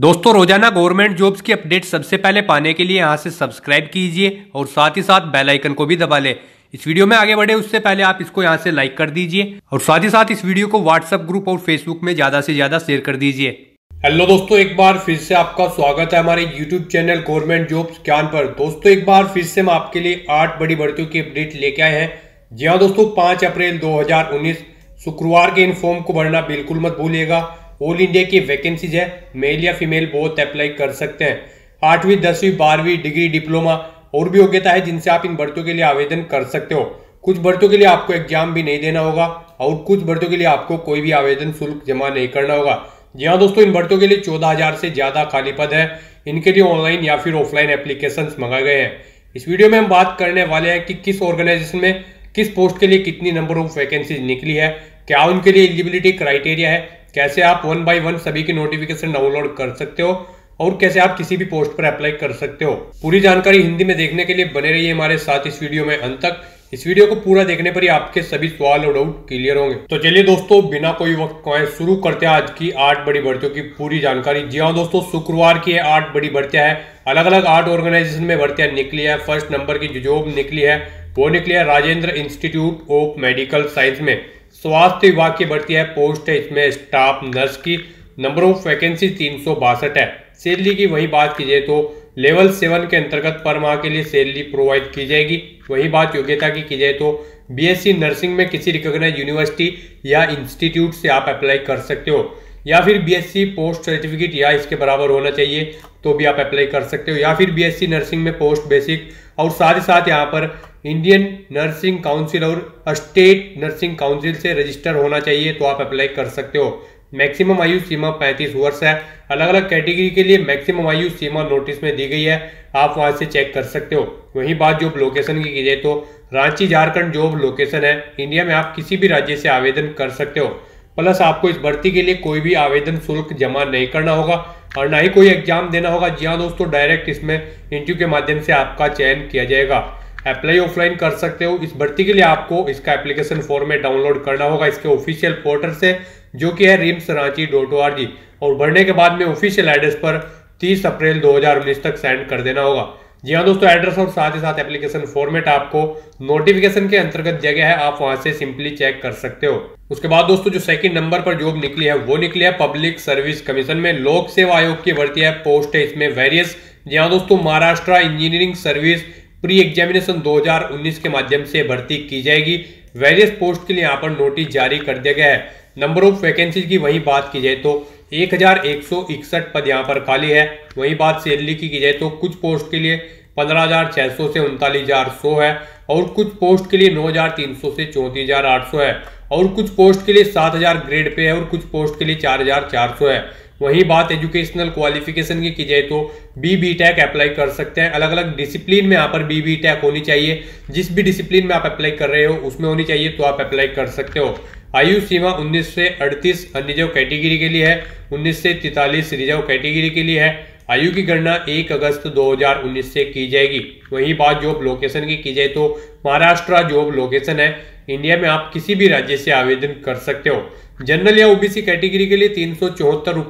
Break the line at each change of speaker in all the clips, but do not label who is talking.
दोस्तों, रोज़ाना government jobs की अपडेट सबसे पहले पाने के लिए यहाँ से सब्सक्राइब कीजिए और साथ ही साथ बेल आइकन को भी दबा लें। इस वीडियो में आगे बढ़े, उससे पहले आप इसको यहाँ से लाइक कर दीजिए और साथ ही साथ इस वीडियो को व्हाट्सएप ग्रुप और फेसबुक में ज़्यादा से ज़्यादा शेयर कर दीजिए।
हेलो दोस्तों, एक बार फिर से आपका स्वागत है हमारे यूट्यूब चैनल गवर्नमेंट जॉब्स ज्ञान पर। दोस्तों, एक बार फिर से हम आपके लिए आठ बड़ी भर्तियों की अपडेट लेके आए हैं। जी हाँ दोस्तों, पाँच अप्रैल 2019 शुक्रवार के इन फॉर्म को भरना बिल्कुल मत भूलिएगा। ऑल इंडिया की वैकेंसीज है। मेल या फीमेल बहुत अप्लाई कर सकते हैं। आठवीं, दसवीं, बारहवीं डिग्री डिप्लोमा और भी योग्यता है जिनसे आप इन भर्तियों के लिए आवेदन कर सकते हो। कुछ भर्तियों के लिए आपको एग्ज़ाम भी नहीं देना होगा और कुछ भर्तियों के लिए आपको कोई भी आवेदन शुल्क जमा नहीं करना होगा। जी हाँ दोस्तों, इन भर्तियों के लिए चौदह हज़ार से ज़्यादा खाली पद है। इनके लिए ऑनलाइन या फिर ऑफलाइन एप्लीकेशन मंगाए गए हैं। इस वीडियो में हम बात करने वाले हैं कि किस ऑर्गेनाइजेशन में किस पोस्ट के लिए कितनी नंबर ऑफ़ वैकेंसीज निकली है, क्या उनके लिए एलिजिबिलिटी क्राइटेरिया है कैसे आप वन बाई वन सभी की नोटिफिकेशन डाउनलोड कर सकते हो और कैसे आप किसी भी पोस्ट पर अप्लाई कर सकते हो। पूरी जानकारी हिंदी में देखने के लिए बने रहिए हमारे साथ इस वीडियो में अंत तक। इस वीडियो को पूरा देखने पर ही आपके सभी सवाल और डाउट क्लियर होंगे। तो चलिए दोस्तों, बिना कोई वक्त कमाए शुरू करते हैं आज की आठ बड़ी भर्तियों की पूरी जानकारी। जी हाँ दोस्तों, शुक्रवार की आठ बड़ी भर्तियाँ है। अलग अलग आठ ऑर्गेनाइजेशन में भर्तियाँ निकली है। फ़र्स्ट नंबर की जो जॉब निकली है, वो निकली है Rajendra institute of medical science में। स्वास्थ्य विभाग की भर्ती है पोस्ट है, इसमें स्टाफ नर्स की नंबर ऑफ़ वैकेंसी तीन सौ बासठ है। सैलरी की वही बात कीजिए तो लेवल सेवन के अंतर्गत पर माह के लिए सैलरी प्रोवाइड की जाएगी। वही बात योग्यता की की जाए तो बीएससी नर्सिंग में किसी रिकॉग्नाइज यूनिवर्सिटी या इंस्टीट्यूट से आप अप्लाई कर सकते हो। या फिर बीएससी पोस्ट सर्टिफिकेट या इसके बराबर होना चाहिए तो भी आप अप्लाई कर सकते हो। या फिर बीएससी नर्सिंग में पोस्ट बेसिक और साथ ही साथ यहाँ पर इंडियन नर्सिंग काउंसिल और स्टेट नर्सिंग काउंसिल से रजिस्टर होना चाहिए तो आप अप्लाई कर सकते हो। मैक्सिमम आयु सीमा 35 वर्ष है। अलग अलग कैटेगरी के लिए मैक्सिमम आयु सीमा नोटिस में दी गई है। आप वहाँ से चेक कर सकते हो। वही बात जॉब लोकेशन की कीजिए तो रांची झारखंड जॉब लोकेशन है। इंडिया में आप किसी भी राज्य से आवेदन कर सकते हो। प्लस आपको इस भर्ती के लिए कोई भी आवेदन शुल्क जमा नहीं करना होगा। और ना ही कोई एग्ज़ाम देना होगा। जी हाँ दोस्तों डायरेक्ट इसमें इंटरव्यू के माध्यम से आपका चयन किया जाएगा। अप्लाई ऑफलाइन कर सकते हो। इस भर्ती के लिए आपको इसका एप्लीकेशन फॉर्म में डाउनलोड करना होगा इसके ऑफिशियल पोर्टल से, जो कि है रिम्स रांची डॉट ओ और भरने के बाद में ऑफिशियल एड्रेस पर 30 अप्रैल 2019 तक सेंड कर देना होगा। जी हाँ दोस्तों एड्रेस और साथ ही साथ एप्लीकेशन फॉर्मेट आपको नोटिफिकेशन के अंतर्गत जगह है, आप वहाँ से सिंपली चेक कर सकते हो। उसके बाद दोस्तों, जो सेकंड नंबर पर जॉब निकली है, वो निकली है पब्लिक सर्विस कमीशन में। लोक सेवा आयोग की भर्ती है पोस्ट है इसमें वेरियस जी हाँ दोस्तों, Maharashtra engineering service pre examination 2019 के माध्यम से भर्ती की जाएगी। वेरियस पोस्ट के लिए यहाँ पर नोटिस जारी कर दिया गया है। नंबर ऑफ़ वैकेंसीज की वही बात की जाए तो एक हज़ार एक सौ इकसठ पद यहाँ पर खाली है। वही बात सैलरी की की जाए तो कुछ पोस्ट के लिए पंद्रह हज़ार छह सौ से उनतालीस हज़ार सौ है और कुछ पोस्ट के लिए नौ हज़ार तीन सौ से चौंतीस हज़ार आठ सौ है और कुछ पोस्ट के लिए सात हज़ार ग्रेड पे है और कुछ पोस्ट के लिए चार हज़ार चार सौ है। वही बात एजुकेशनल क्वालिफिकेशन की की जाए तो बी बी टैक अप्लाई कर सकते हैं। अलग अलग डिसिप्लिन में यहाँ पर बी बी टैक होनी चाहिए। जिस भी डिसिप्लिन में आप अप्लाई कर रहे हो, उसमें होनी चाहिए तो आप अप्लाई कर सकते हो। आयु सीमा 19 से 38 अनरिजर्व कैटेगरी के लिए है 19 से 43 रिज़र्व कैटेगरी के लिए है। आयु की गणना 1 अगस्त 2019 से की जाएगी। वही बात जॉब लोकेशन की की जाए तो महाराष्ट्र जॉब लोकेशन है। इंडिया में आप किसी भी राज्य से आवेदन कर सकते हो। जनरल या ओबीसी कैटेगरी के लिए तीन सौ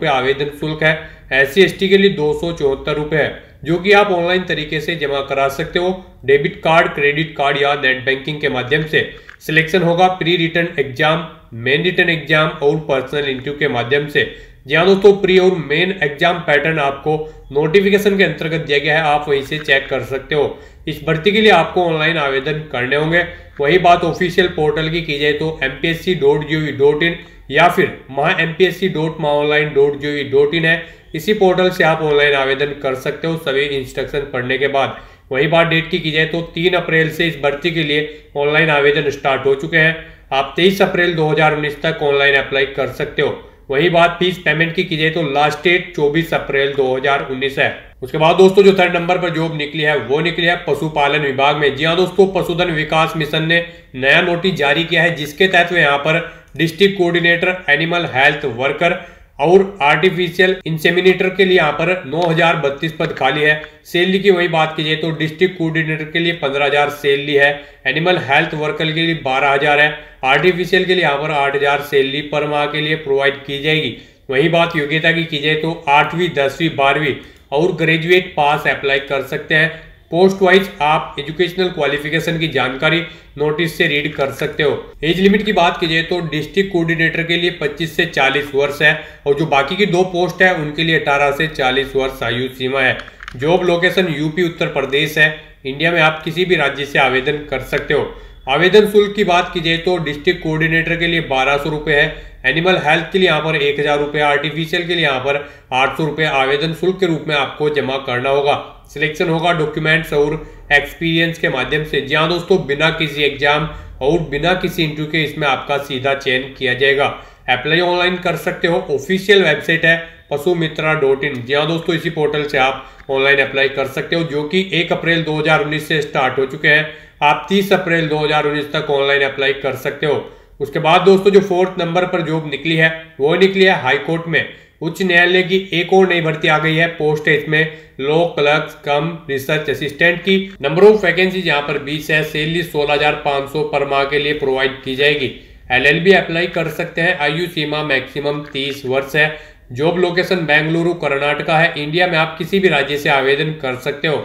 आवेदन शुल्क है। एस सी के लिए दो सौ है। जो कि आप ऑनलाइन तरीके से जमा करा सकते हो। डेबिट कार्ड, क्रेडिट कार्ड या नेट बैंकिंग के माध्यम से। सिलेक्शन होगा pre written exam, main written exam और पर्सनल इंटरव्यू के माध्यम से। जी हाँ दोस्तों, प्री और मेन एग्ज़ाम पैटर्न आपको नोटिफिकेशन के अंतर्गत दिया गया है, आप वहीं से चेक कर सकते हो। इस भर्ती के लिए आपको ऑनलाइन आवेदन करने होंगे। वही बात ऑफिशियल पोर्टल की की जाए तो M P S C dot G dot in या फिर Maha M P S C dot मा online dot G dot in है। इसी पोर्टल से आप ऑनलाइन आवेदन कर सकते हो सभी इंस्ट्रक्शन पढ़ने के बाद। वही बात डेट की की जाए तो तीन अप्रैल से इस भर्ती के लिए ऑनलाइन आवेदन स्टार्ट हो चुके हैं। आप तेईस अप्रैल 2019 तक ऑनलाइन अप्लाई कर सकते हो। वही बात फ़ीस पेमेंट की की जाए तो लास्ट डेट 24 अप्रैल 2019 है। उसके बाद दोस्तों जो थर्ड नंबर पर जॉब निकली है, वो निकली है पशुपालन विभाग में। जी हाँ दोस्तों, पशुधन विकास मिशन ने नया नोटिस जारी किया है, जिसके तहत वे यहाँ पर district coordinator animal health worker और आर्टिफिशियल इंसेमिनेटर के लिए यहाँ पर नौ हज़ार बत्तीस पद खाली है। सैलरी की वही बात की जाए तो डिस्ट्रिक्ट कोऑर्डिनेटर के लिए पंद्रह हज़ार सैलरी है। एनिमल हेल्थ वर्कर के लिए बारह हज़ार है। आर्टिफिशियल के लिए यहाँ पर आठ हज़ार सैलरी पर माह के लिए प्रोवाइड की जाएगी। वही बात योग्यता की की जाए तो आठवीं, दसवीं, बारहवीं और ग्रेजुएट पास अप्लाई कर सकते हैं। पोस्ट वाइज आप एजुकेशनल क्वालिफिकेशन की जानकारी नोटिस से रीड कर सकते हो। एज लिमिट की बात की जाए तो डिस्ट्रिक्ट कोऑर्डिनेटर के लिए 25 से 40 वर्ष है और जो बाकी की दो पोस्ट है, उनके लिए 18 से 40 वर्ष आयु सीमा है। Job location UP Uttar Pradesh है। इंडिया में आप किसी भी राज्य से आवेदन कर सकते हो। आवेदन शुल्क की बात की जाए तो डिस्ट्रिक्ट कोऑर्डिनेटर के लिए बारह सौ रुपये है। एनिमल हेल्थ के लिए यहाँ पर एक हज़ार रुपये आर्टिफिशियल के लिए यहाँ पर आठ सौ रुपये आवेदन शुल्क के रूप में आपको जमा करना होगा। सिलेक्शन होगा डॉक्यूमेंट्स और एक्सपीरियंस के माध्यम से। जहाँ दोस्तों, बिना किसी एग्ज़ाम और बिना किसी इंटरव्यू के इसमें आपका सीधा चयन किया जाएगा। अप्लाई ऑनलाइन कर सकते हो। ऑफिशियल वेबसाइट है पशु मित्रा डॉट इन। जी हाँ दोस्तों इसी पोर्टल से आप ऑनलाइन अप्लाई कर सकते हो जो कि 1 अप्रैल 2019 से स्टार्ट हो चुके हैं। आप 30 अप्रैल 2019 तक ऑनलाइन अप्लाई कर सकते हो। उसके बाद दोस्तों जो फोर्थ नंबर पर जॉब निकली है वो निकली है हाईकोर्ट में। उच्च न्यायालय की एक और नई भर्ती आ गई है पोस्ट है इसमें law clerk cum research assistant की नंबर ऑफ़ वैकेंसी यहाँ पर 20 है सैलरी 16,500 पर माह के लिए प्रोवाइड की जाएगी। एलएलबी अप्लाई कर सकते हैं। आयु सीमा मैक्सिमम 30 वर्ष है। जॉब लोकेशन बेंगलुरु, कर्नाटका है। इंडिया में आप किसी भी राज्य से आवेदन कर सकते हो।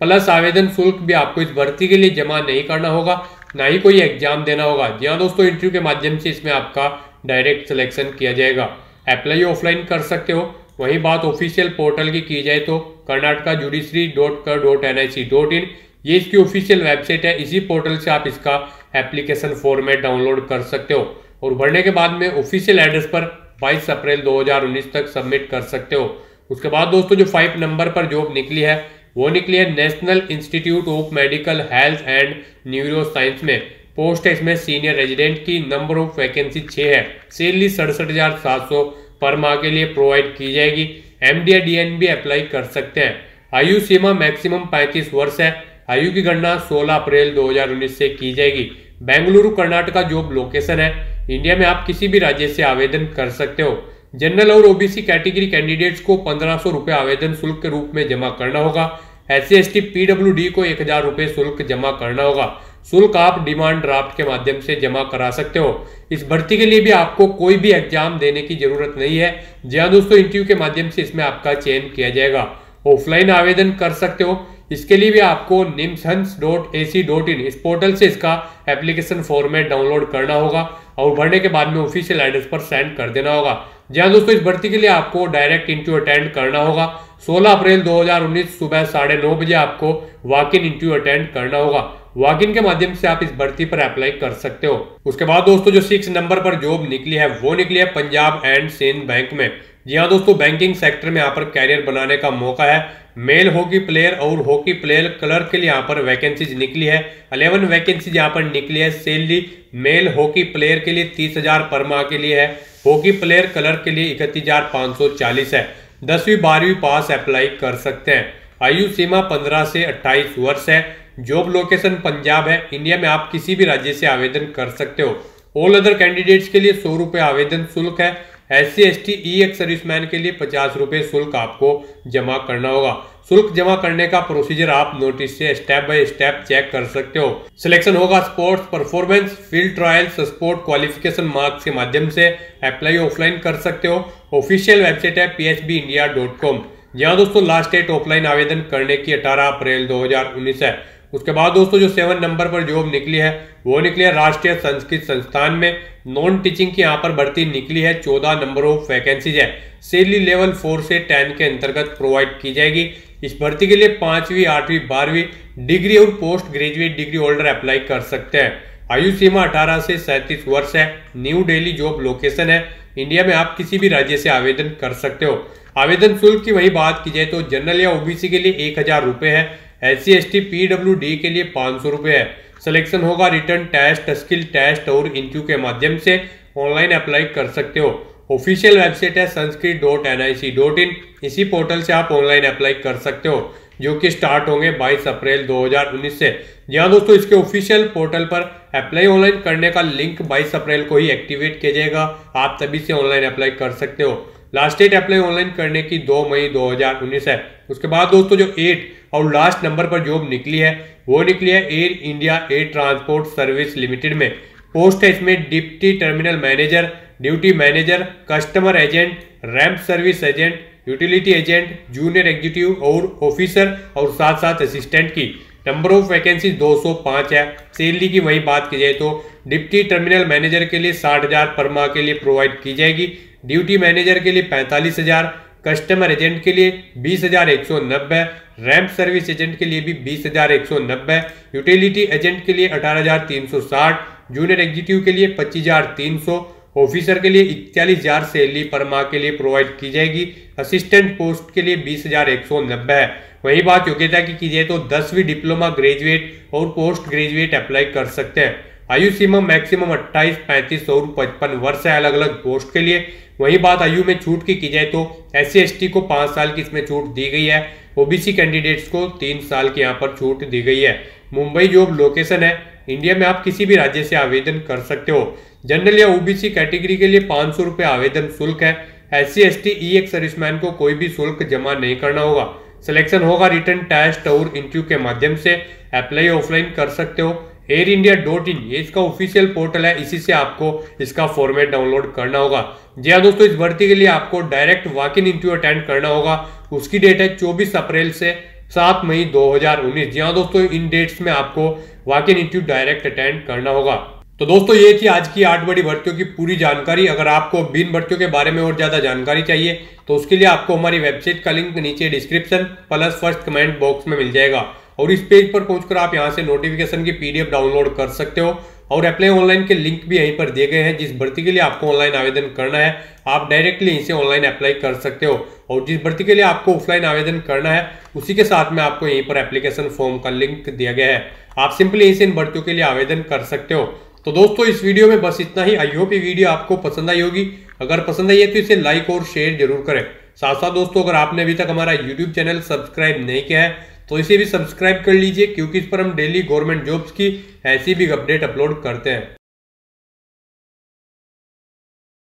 प्लस आवेदन शुल्क भी आपको इस भर्ती के लिए जमा नहीं करना होगा, ना ही कोई एग्ज़ाम देना होगा। जी हाँ दोस्तों इंटरव्यू के माध्यम से इसमें आपका डायरेक्ट सिलेक्शन किया जाएगा। अप्लाई ऑफलाइन कर सकते हो। वही बात ऑफिशियल पोर्टल की की जाए तो कर्नाटका जुडिशरी डॉट कर dot N I C dot in ये इसकी ऑफिशियल वेबसाइट है। इसी पोर्टल से आप इसका एप्लीकेशन फॉर्मेट डाउनलोड कर सकते हो और भरने के बाद में ऑफिशियल एड्रेस पर 22 अप्रैल 2019 तक सबमिट कर सकते हो। उसके बाद दोस्तों जो फाइव नंबर पर जॉब निकली है, वो निकली है national institute of medical health and neuro science में। पोस्ट है इसमें सीनियर रेजिडेंट की नंबर ऑफ़ वैकेंसी छः है। सैलरी सड़सठ हज़ार सात सौ पर माह के लिए प्रोवाइड की जाएगी। एम डी डी एन भी अप्लाई कर सकते हैं। आयु सीमा मैक्सिमम पैंतीस वर्ष है। आयु की गणना 16 अप्रैल 2019 से की जाएगी। बेंगलुरु, कर्नाटका जॉब लोकेशन है, इंडिया में आप किसी भी राज्य से आवेदन कर सकते हो। जनरल और ओबीसी कैटेगरी कैंडिडेट्स को पंद्रह सौ रुपए आवेदन शुल्क के रूप में जमा करना होगा। S C S T P W D को एक हज़ार रुपए शुल्क जमा करना होगा। शुल्क आप डिमांड ड्राफ्ट के माध्यम से जमा करा सकते हो। इस भर्ती के लिए भी आपको कोई भी एग्ज़ाम देने की ज़रूरत नहीं है। जहाँ दोस्तों, इंटरव्यू के माध्यम से इसमें आपका चयन किया जाएगा। ऑफलाइन आवेदन कर सकते हो। इसके लिए भी आपको निम्सहंस dot A C dot in इस पोर्टल से इसका एप्लीकेशन फॉर्मेट डाउनलोड करना होगा और भरने के बाद में ऑफिशियल एड्रेस पर सेंड कर देना होगा। जहाँ दोस्तों, इस भर्ती के लिए आपको डायरेक्ट इंटरव्यू अटेंड करना होगा। 16 अप्रैल 2019 सुबह साढ़े नौ बजे आपको वॉक इन इंटरव्यू अटेंड करना होगा। वॉक इन के माध्यम से आप इस भर्ती पर अप्लाई कर सकते हो। उसके बाद दोस्तों, जो सिक्स नंबर पर जॉब निकली है, वो निकली है पंजाब एंड सिंध बैंक में। जी हाँ दोस्तों बैंकिंग सेक्टर में यहाँ पर कैरियर बनाने का मौका है। मेल हॉकी प्लेयर और हॉकी प्लेयर क्लर्क के लिए यहाँ पर वैकेंसीज निकली है। अलेवन वैकेंसीज यहाँ पर निकली है। सैलरी मेल हॉकी प्लेयर के लिए तीस हज़ार पर माह के लिए है। हॉकी प्लेयर क्लर्क के लिए इकतीस हज़ार पाँच सौ चालीस है। दसवीं, बारहवीं पास अप्लाई कर सकते हैं। आयु सीमा पंद्रह से अट्ठाईस वर्ष है। जॉब लोकेशन पंजाब है। इंडिया में आप किसी भी राज्य से आवेदन कर सकते हो। ऑल अदर कैंडिडेट्स के लिए सौ रुपये आवेदन शुल्क है। S C S T E ex serviceman के लिए पचास रुपए शुल्क आपको जमा करना होगा। शुल्क जमा करने का प्रोसीजर आप नोटिस से स्टेप बाय स्टेप चेक कर सकते हो। सिलेक्शन होगा sports performance, field trials, sport qualification marks के माध्यम से अप्लाई ऑफलाइन कर सकते हो। ऑफिशियल वेबसाइट है P H B India dot com दोस्तों लास्ट डेट ऑफलाइन आवेदन करने की अठारह अप्रैल दो हज़ार उन्नीस है। उसके बाद दोस्तों, जो सेवन नंबर पर जॉब निकली है, वो निकली है राष्ट्रीय संस्कृत संस्थान में। नॉन टीचिंग की यहाँ पर भर्ती निकली है, चौदह नंबर ऑफ़ वैकेंसीज है। सैलरी लेवल फोर से टेन के अंतर्गत प्रोवाइड की जाएगी। इस भर्ती के लिए पांचवी, आठवीं, बारहवीं डिग्री और post graduate degree holder apply कर सकते हैं। आयु सीमा अठारह से सैंतीस वर्ष है। न्यू डेली जॉब लोकेशन है। इंडिया में आप किसी भी राज्य से आवेदन कर सकते हो। आवेदन शुल्क की वही बात की जाए तो जनरल या ओबीसी के लिए एक हज़ार रुपए है। S C S T P W D के लिए पाँच सौ रुपये है। सिलेक्शन होगा रिटर्न टेस्ट स्किल टेस्ट और इंटरव्यू के माध्यम से ऑनलाइन अप्लाई कर सकते हो। ऑफिशियल वेबसाइट है Sanskrit dot N I C dot in इसी पोर्टल से आप ऑनलाइन अप्लाई कर सकते हो, जो कि स्टार्ट होंगे 22 अप्रैल 2019 से। जहाँ दोस्तों, इसके ऑफिशियल पोर्टल पर अप्लाई ऑनलाइन करने का लिंक 22 अप्रैल को ही एक्टिवेट किया जाएगा। आप तभी से ऑनलाइन अप्लाई कर सकते हो। लास्ट डेट अप्लाई ऑनलाइन करने की 2 मई 2019 है। उसके बाद दोस्तों, जो एट और लास्ट नंबर पर जॉब निकली है, वो निकली है Air India air transport service limited में। पोस्ट है इसमें deputy terminal manager duty manager customer agent ramp service agent utility agent junior executive और ऑफिसर और साथ साथ असिस्टेंट की नंबर ऑफ़ वैकेंसी 205 है। सैलरी की वही बात की जाए तो डिप्टी टर्मिनल मैनेजर के लिए साठ हज़ार पर माह के लिए प्रोवाइड की जाएगी। ड्यूटी मैनेजर के लिए पैंतालीस हज़ार कस्टमर एजेंट के लिए बीस हज़ार एक सौ नब्बे रैम्प सर्विस एजेंट के लिए भी बीस हज़ार एक सौ नब्बे, यूटिलिटी एजेंट के लिए अठारह हज़ार तीन सौ साठ, जूनियर एग्जीक्यूटिव के लिए पच्चीस हज़ार तीन सौ, ऑफिसर के लिए इकतालीस हज़ार सैलरी पर माह के लिए प्रोवाइड की जाएगी, असिस्टेंट पोस्ट के लिए बीस हज़ार एक सौ नब्बे। है वही बात योग्यता की की जाए तो दसवीं डिप्लोमा ग्रेजुएट और पोस्ट ग्रेजुएट अप्लाई कर सकते हैं। आयु सीमा मैक्सिमम 28, 35 और पचपन वर्ष है अलग अलग पोस्ट के लिए। वही बात आयु में छूट की की जाए तो एस सी को पाँच साल की इसमें छूट दी गई है। ओबीसी कैंडिडेट्स को तीन साल की यहाँ पर छूट दी गई है। मुंबई जॉब लोकेशन है। इंडिया में आप किसी भी राज्य से आवेदन कर सकते हो। जनरल या ओबीसी कैटेगरी के लिए पाँच सौ रुपए आवेदन शुल्क है। S C S T E ex serviceman को कोई भी शुल्क जमा नहीं करना होगा। सिलेक्शन होगा रिटर्न टेस्ट और इंटरव्यू के माध्यम से। अप्लाई ऑफलाइन कर सकते हो। एयर इंडिया डॉट इन ये इसका ऑफिशियल पोर्टल है, इसी से आपको इसका फॉर्मेट डाउनलोड करना होगा। जी हाँ दोस्तों, इस भर्ती के लिए आपको direct walk in interview attend करना होगा। उसकी डेट है चौबीस अप्रैल से सात मई 2019 जी हाँ दोस्तों, इन डेट्स में आपको walk in interview direct attend करना होगा। तो दोस्तों, ये थी आज की आठ बड़ी भर्तियों की पूरी जानकारी। अगर आपको बिन भर्तियों के बारे में और ज़्यादा जानकारी चाहिए तो उसके लिए आपको हमारी वेबसाइट का लिंक नीचे description plus first comment box में मिल जाएगा। और इस पेज पर पहुंचकर आप यहाँ से नोटिफिकेशन की पीडीएफ डाउनलोड कर सकते हो और अप्लाई ऑनलाइन के लिंक भी यहीं पर दिए गए हैं। जिस भर्ती के लिए आपको ऑनलाइन आवेदन करना है, आप डायरेक्टली यहीं से ऑनलाइन अप्लाई कर सकते हो। और जिस भर्ती के लिए आपको ऑफलाइन आवेदन करना है, उसी के साथ में आपको यहीं पर एप्लीकेशन फॉर्म का लिंक दिया गया है। आप सिंपली यहीं से इन भर्तियों के लिए आवेदन कर सकते हो। तो दोस्तों, इस वीडियो में बस इतना ही। आई होप ये वीडियो आपको पसंद आई होगी। अगर पसंद आई है तो इसे लाइक और शेयर ज़रूर करें। साथ साथ दोस्तों, अगर आपने अभी तक हमारा यूट्यूब चैनल सब्सक्राइब नहीं किया है तो इसे भी सब्सक्राइब कर लीजिए, क्योंकि इस पर हम डेली गवर्नमेंट जॉब्स की ऐसी भी अपडेट अपलोड करते हैं।